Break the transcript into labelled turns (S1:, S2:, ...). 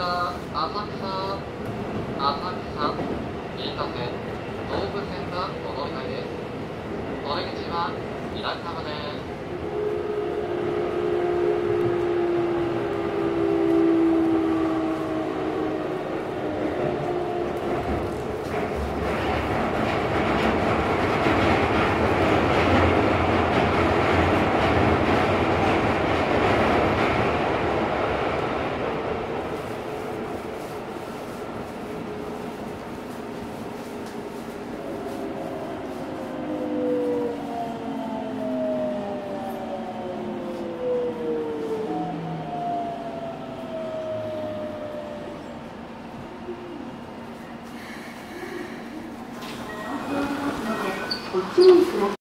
S1: 次は浅草、浅草、新田線、東武線がお乗り換えです。お出口は左側です。
S2: ご注意ください。